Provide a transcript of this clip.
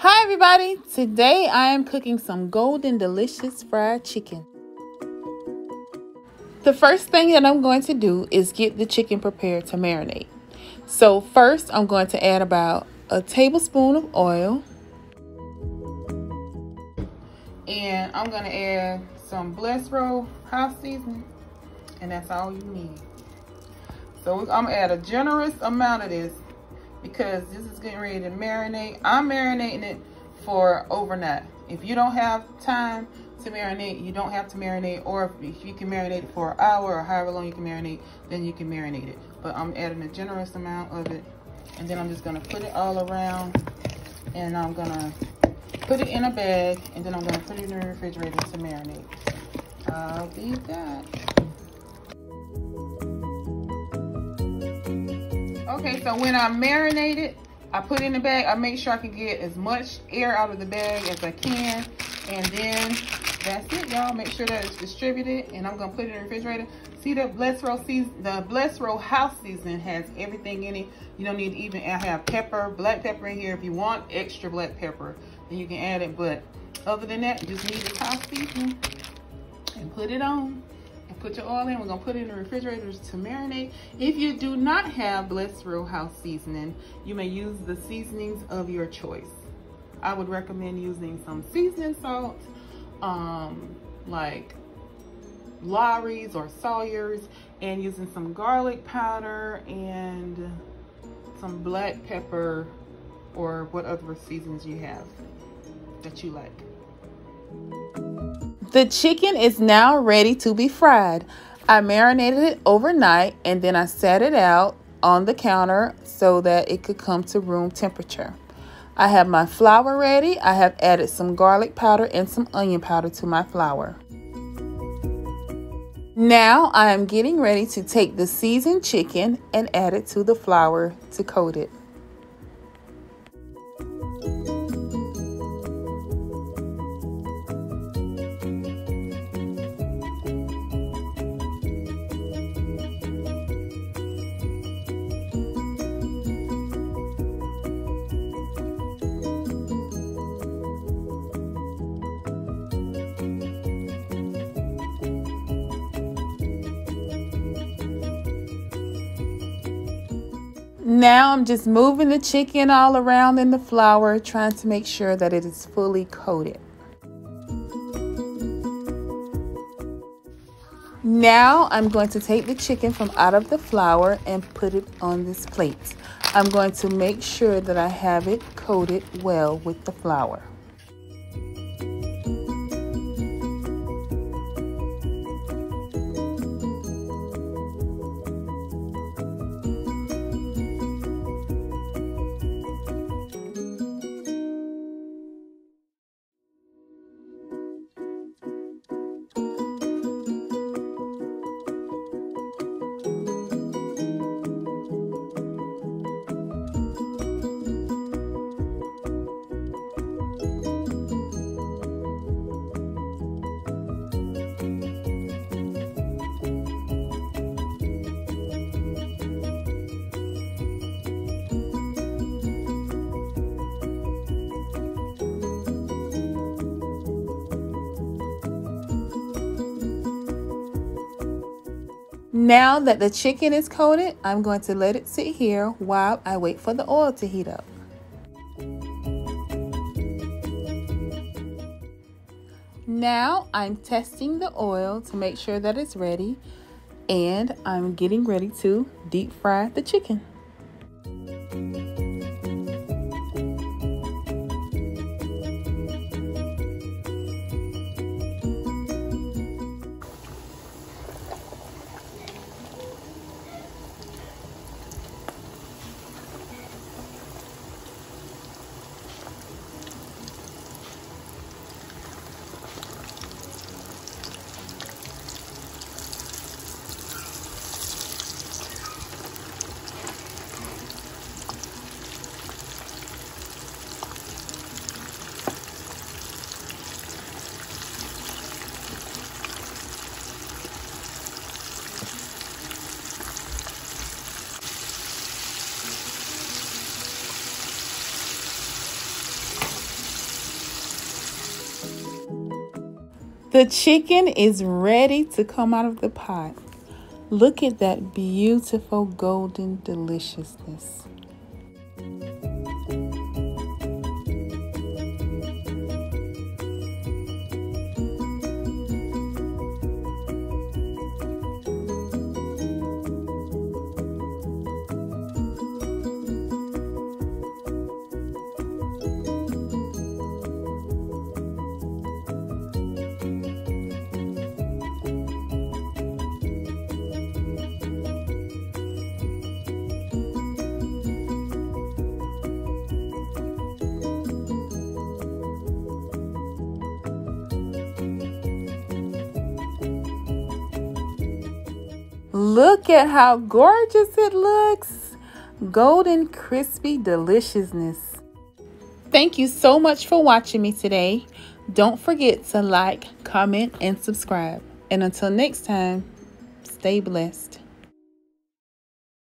Hi everybody! Today I am cooking some golden delicious fried chicken. The first thing that I'm going to do is get the chicken prepared to marinate. So first I'm going to add about a tablespoon of oil. And I'm going to add some Blessed Ro house seasoning. And that's all you need. So I'm going to add a generous amount of this because this is getting ready to marinate. I'm marinating it for overnight. If you don't have time to marinate, you don't have to marinate. Or if you can marinate it for an hour or however long you can marinate, then you can marinate it. But I'm adding a generous amount of it. And then I'm just gonna put it all around and I'm gonna put it in a bag and then I'm gonna put it in the refrigerator to marinate. I'll be back. Okay, so when I marinate it, I put in the bag. I make sure I can get as much air out of the bag as I can. And then that's it, y'all. Make sure that it's distributed. And I'm to put it in the refrigerator. See the Blessed Ro season, the Blessed Ro house season has everything in it. You don't need to even have pepper, black pepper in here. If you want extra black pepper, then you can add it. But other than that, you just need the house seasoning and put it on put your oil in. We're gonna put it in the refrigerator to marinate. If you do not have Blessed Ro House seasoning, you may use the seasonings of your choice. I would recommend using some seasoning salt, um, like Lawry's or Sawyer's, and using some garlic powder and some black pepper or what other seasons you have that you like. The chicken is now ready to be fried. I marinated it overnight and then I set it out on the counter so that it could come to room temperature. I have my flour ready. I have added some garlic powder and some onion powder to my flour. Now I am getting ready to take the seasoned chicken and add it to the flour to coat it. Now I'm just moving the chicken all around in the flour, trying to make sure that it is fully coated. Now I'm going to take the chicken from out of the flour and put it on this plate. I'm going to make sure that I have it coated well with the flour. Now that the chicken is coated, I'm going to let it sit here while I wait for the oil to heat up. Now I'm testing the oil to make sure that it's ready and I'm getting ready to deep fry the chicken. The chicken is ready to come out of the pot. Look at that beautiful golden deliciousness. Look at how gorgeous it looks. Golden, crispy deliciousness. Thank you so much for watching me today. Don't forget to like, comment, and subscribe. And until next time, stay blessed.